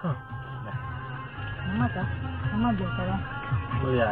Mama ta? Mama dyan ka lang. Wala.